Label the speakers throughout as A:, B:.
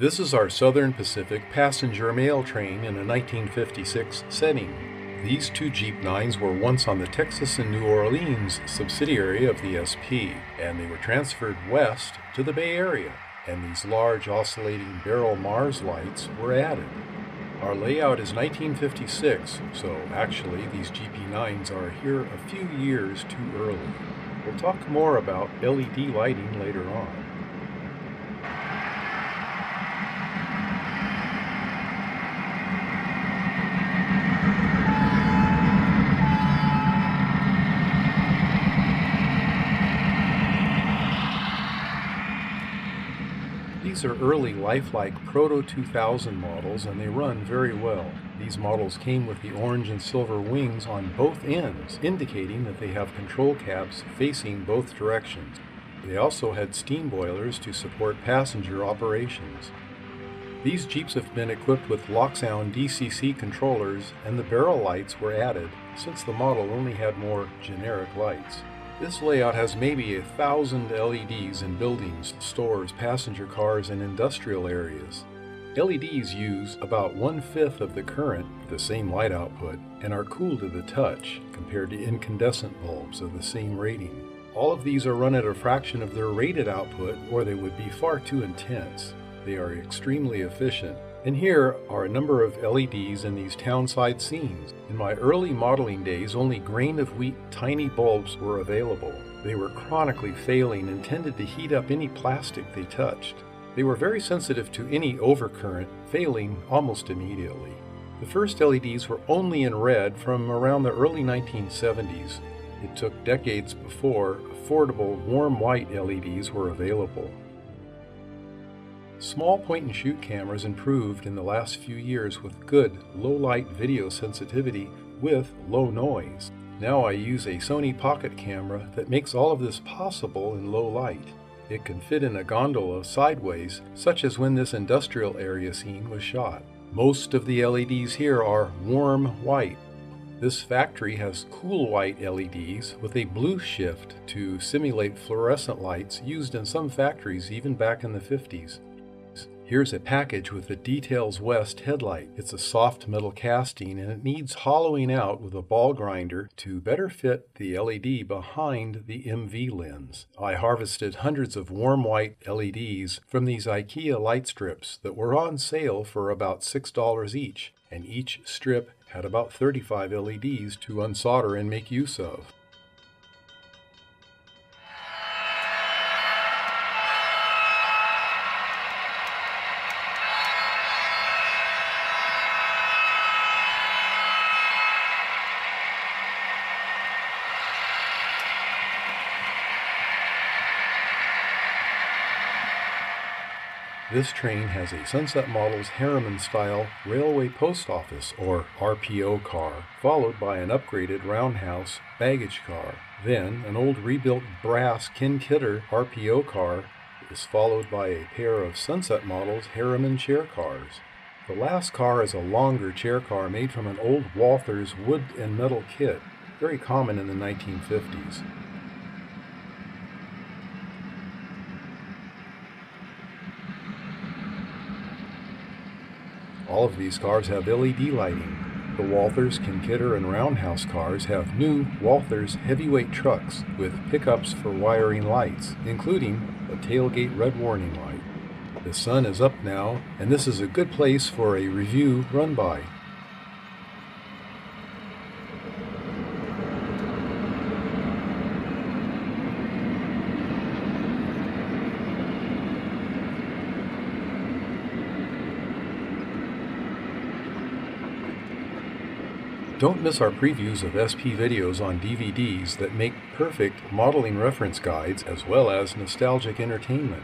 A: This is our Southern Pacific passenger mail train in a 1956 setting. These two GP9s were once on the Texas and New Orleans subsidiary of the SP, and they were transferred west to the Bay Area, and these large oscillating barrel Mars lights were added. Our layout is 1956, so actually these GP9s are here a few years too early. We'll talk more about LED lighting later on. These are early lifelike Proto 2000 models and they run very well. These models came with the orange and silver wings on both ends, indicating that they have control cabs facing both directions. They also had steam boilers to support passenger operations. These Geeps have been equipped with LokSound DCC controllers and the barrel lights were added since the model only had more generic lights. This layout has maybe a thousand LEDs in buildings, stores, passenger cars, and industrial areas. LEDs use about one-fifth of the current, the same light output, and are cool to the touch compared to incandescent bulbs of the same rating. All of these are run at a fraction of their rated output or they would be far too intense. They are extremely efficient and here are a number of LEDs in these townside scenes. In my early modeling days, only grain of wheat tiny bulbs were available. They were chronically failing and tended to heat up any plastic they touched. They were very sensitive to any overcurrent, failing almost immediately. The first LEDs were only in red from around the early 1970s. It took decades before affordable warm white LEDs were available. Small point and shoot cameras improved in the last few years with good low light video sensitivity with low noise. Now I use a Sony pocket camera that makes all of this possible in low light. It can fit in a gondola sideways, such as when this industrial area scene was shot. Most of the LEDs here are warm white. This factory has cool white LEDs with a blue shift to simulate fluorescent lights used in some factories even back in the 50s. Here's a package with the Details West headlight. It's a soft metal casting and it needs hollowing out with a ball grinder to better fit the LED behind the MV lens. I harvested hundreds of warm white LEDs from these IKEA light strips that were on sale for about $6 each, and each strip had about 35 LEDs to unsolder and make use of. This train has a Sunset Models Harriman style railway post office or RPO car, followed by an upgraded roundhouse baggage car. Then an old rebuilt brass Ken Kidder RPO car is followed by a pair of Sunset Models Harriman chair cars. The last car is a longer chair car made from an old Walthers wood and metal kit, very common in the 1950s. All of these cars have LED lighting. The Walthers, Ken Kidder, and Roundhouse cars have new Walthers heavyweight trucks with pickups for wiring lights, including a tailgate red warning light. The sun is up now, and this is a good place for a review run by. Don't miss our previews of SP videos on DVDs that make perfect modeling reference guides as well as nostalgic entertainment.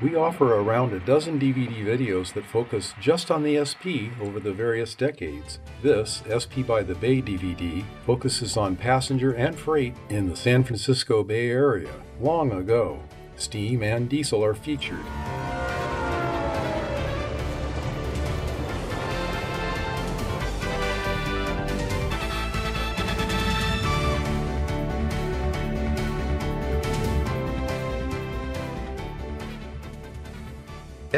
A: We offer around a dozen DVD videos that focus just on the SP over the various decades. This, SP by the Bay DVD, focuses on passenger and freight in the San Francisco Bay Area, long ago. Steam and diesel are featured.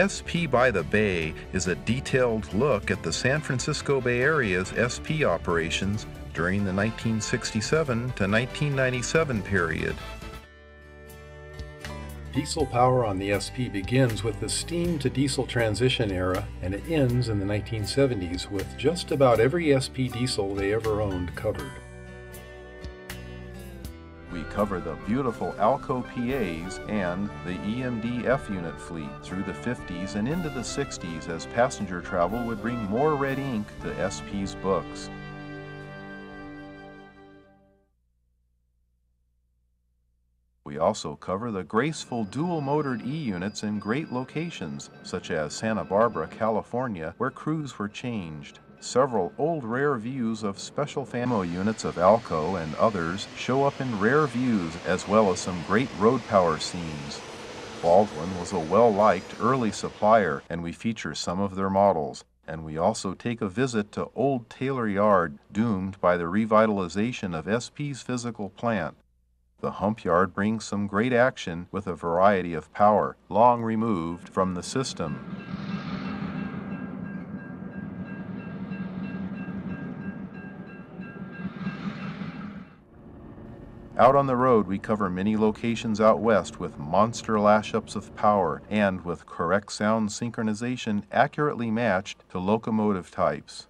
B: SP by the Bay is a detailed look at the San Francisco Bay Area's SP operations during the 1967 to 1997 period.
A: Diesel power on the SP begins with the steam to diesel transition era and it ends in the 1970s with just about every SP diesel they ever owned covered.
B: Cover the beautiful Alco PAs and the EMD F unit fleet through the 50s and into the 60s as passenger travel would bring more red ink to SP's books. We also cover the graceful dual-motored E-units in great locations, such as Santa Barbara, California, where crews were changed. Several old rare views of special FAMO units of Alco and others show up in rare views as well as some great road power scenes. Baldwin was a well-liked early supplier and we feature some of their models. And we also take a visit to Old Taylor Yard, doomed by the revitalization of SP's physical plant. The hump yard brings some great action with a variety of power, long removed from the system. Out on the road, we cover many locations out west with monster lash-ups of power and with correct sound synchronization accurately matched to locomotive types.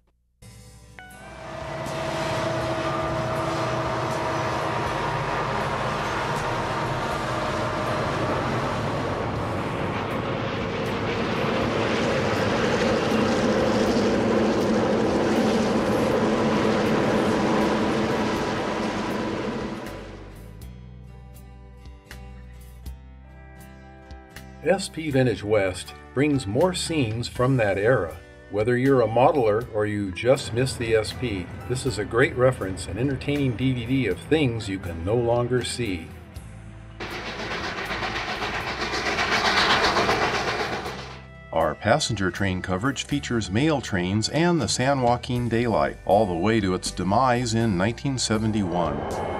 A: SP Vintage West brings more scenes from that era. Whether you're a modeler or you just missed the SP, this is a great reference and entertaining DVD of things you can no longer see. Our passenger train coverage features mail trains and the San Joaquin Daylight, all the way to its demise in 1971.